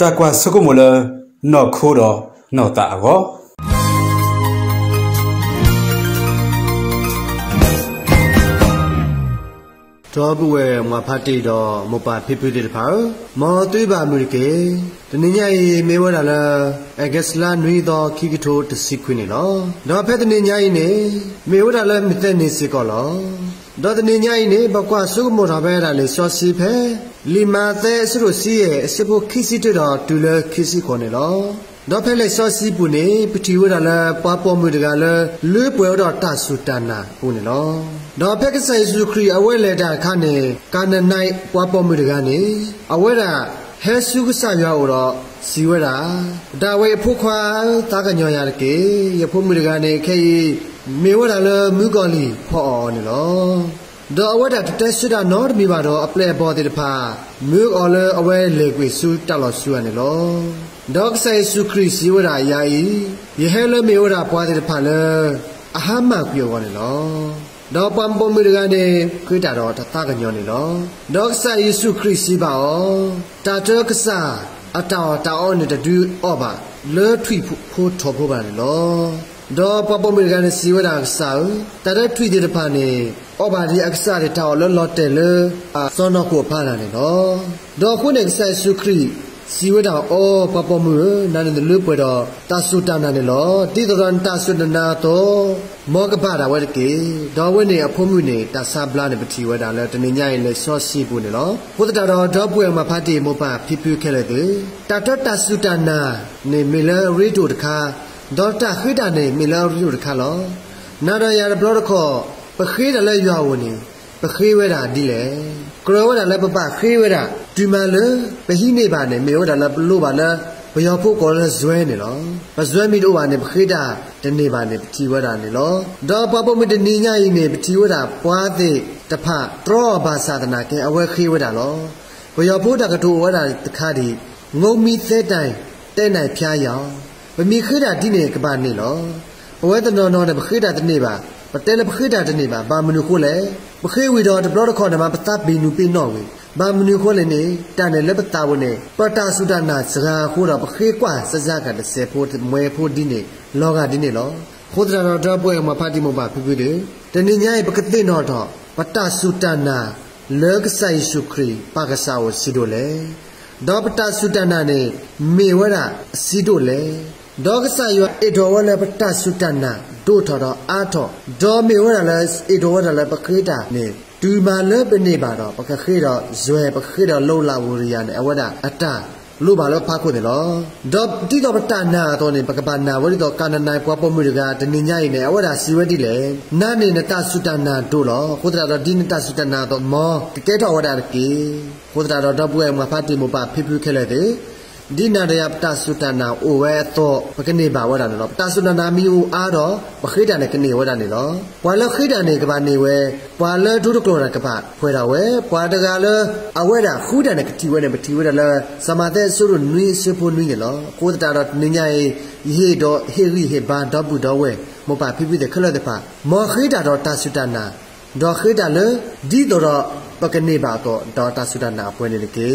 တာကွာစကုမလနော်ခိုးတော့နော်တာကောတော့ဘဝမဖတ်တိတော့မပါဖိဖိတဲ့ဖာမောသွေးပါမူကေတနင်္ညရီမေဝဒါလာအဂက်စလာနွေတော့ခိကထိုတစီခွနေလောတော့ဖက်တနင်္ညရီနေမေဝဒါလာမတဲ့နေစီကောလော တော့တနင်္ညရီနေဘကွာစုမောတာပဲဒါလေစောစီဖဲလီမာတဲ့ဆရုစီရဲ့အစဖို့ခိစီတတော်တူလခိစီခေါ်နေလောတော့ဖဲလေစောစီပူနေပတိဝဒါလာပွားပေါ်မှုတကလည်းလွေးပွဲတော့တဆူတနာပူနေလောတော့ဖက်ကဆိုင်စုခရီအဝဲလေတာခနဲ့ကာနနိုင်ပွားပေါ်မှုတကနေအဝဲတာ ဟဲဆုကဆရောတော့စီဝဲတာဒါဝဲဖို့ခွာတာကညောရကေရဖို့မှုတကနေခဲမေဝဒါလမူကောလီဖော်နေလောဒေါ်အဝဒတတက်စဒနော်မိပါတော့အပလက်ဘော်တဲ့ဖာမူအော်လအဝဲလေကွေဆူတက်လို့ဆူရနေလောဒေါက်ဆိုင်စုခရစ်စီဝရာယာယီယဟဲလမေဝရာပွားတဲ့ဖာလေအဟမပြောနေလော ဒေါ်ပမ်ပုံမီကနေခွေးတာတော့တသကညောနေလောဒေါက်ဆိုင်ယေရှုခရစ်စီပါအောတာတကဆာအတောတာအောနေတူအောပါလေထွိဖို့ထောဖို့ပါလေလောဒေါ်ပပမီကနေစီဝရာဆာတရထွိတဲ့ဖာနေဩဘာဒီအက္ခစာတွေတောက်လောလောတဲလေအစောနကိုဖာလာနေနော်ဒေါ်ခုနေဆိုင်စုခရီစီ ဝဒါအောပပမှုနာနေလူပွေတော့တဆုတနာနေလောတိတရန်တဆုတနာတော့မောကပါတာဝဲကေဒေါ်ဝဲနေအဖို့မှုနေတဆာဘလာနေပတိဝဲတာလဲတနေညရင်လဲဆော့စီပူနေလောဘုဒ္ဓတော်ဒေါ်ပွေမှာဖတ်တိမောပါဖိဖိခဲလေတဲ့တတတဆုတနာနေမီလာရီတိုတခါဒေါ်တာခိတာနေမီလာရီတိုတခါလောနာရရဘလောတခောပခေးတယ်လဲရွာဝင်နေပခေးဝဲတာဒီလေကရဝဲတာလဲပပခေးဝဲတာဒီမလဲပဟိနေပါနဲ့မေဝဲတာလဲပလို့ပါလဲဘယောဖို့ကောလဲဇွဲနေလောပဇွဲမိတော့ပါနေပခေးတာတနေပါနေပတိဝဲတာနေလောဒေါ်ပပမတနေညရင်နေပတိဝဲတာပွားတဲ့တဖတရောဘာသာဒနာကဲအဝဲခေးဝဲတာလောဘယောဖို့တာကထိုဝဲတာတခါဒီငုံမီသဲတိုင်တဲ့နိုင်ဖျားရောင်မမီခေးတာဒီနေကပါနေလောဘဝတနော်နော်နဲ့ပခေးတာတနေပါပတဲလပခိတာတနေပါဘာမနုခိုလေပခေဝီတော့တဘလတော့ခေါ်နမပတဘီနုပိနော်ဝေ ဘာမနုခိုလေနေတန်တယ်လက်ပတာဝနေပတာစုဒနာစကားခိုးတော့ပခေကွာစစကတစေဖို့မွဲဖို့ဒီနေလောကဒီနေလောခိုးတရတော့တော့ပွဲမှာဖတ်တိမပါဖိဖိတယ်တနေညရဲ့ပကတိနော်တော့ပတာစုတနာလောကဆိုင်ရှုခရီပါကစားဝစီတို့လေဒေါပတာစုတနာနေမေဝရစီတို့လေဒေါကဆာယောအေတော်ဝလပတဆုတနာဒိုထော်တော့အာထော်ဒေါ်မေဝရလအေတော်ဝရလပခေတာနေ ဒူမာလပနေပါတော့ပကခေတော့ဇွဲပခေတော့လုံလာဝရိယနဲ့အဝဒအတလို့ပါလို့ဖားခုတယ်လို့ဒေါတိတော့ပတနာတော့နေပကပနာဝရိတော့ကာနနိုင်ပွားပေါ်မှုတွေကတနေညရင်နဲ့အဝဒစီဝတိလေနာနေနတဆုတနာတို့လို့ခုဒရာတော့ဒီနတဆုတနာတော့မောတကဲတော့ဝဒကေခုဒရာတော့တော့ပွဲမှာဖတ်တိမပါဖိဖိခဲလေတဲ့ ဒီနာရယပတသုတနာအိုဝဲတော့ပကနေပါဝဒနေလို့ပတသုတနာမီအိုအားတော့ပခိတနေကနေဝဒနေလို့ဘွာလခိတနေကဘာနေဝဲဘွာလဒုဒကလောကဘာဖွဲတာဝဲဘွာတကလအဝဲတာခူးတနေကတိဝဲနေမတိဝဲတယ်လားစမတဲ့ဆုရနွေးစဖို့နွေးနေလို့ကိုတတာတော့နင်းညာဟေတော့ဟေရီဟေဘာတော့ဘူးတော့ဝဲမပါဖိဖိတဲ့ခလတဲ့ပါမောခိတတော့တသုတနာဒေါခိတလေဒီတော့ပကနေပါတော့ဒေါ်တသုတနာပွဲနေလေကေ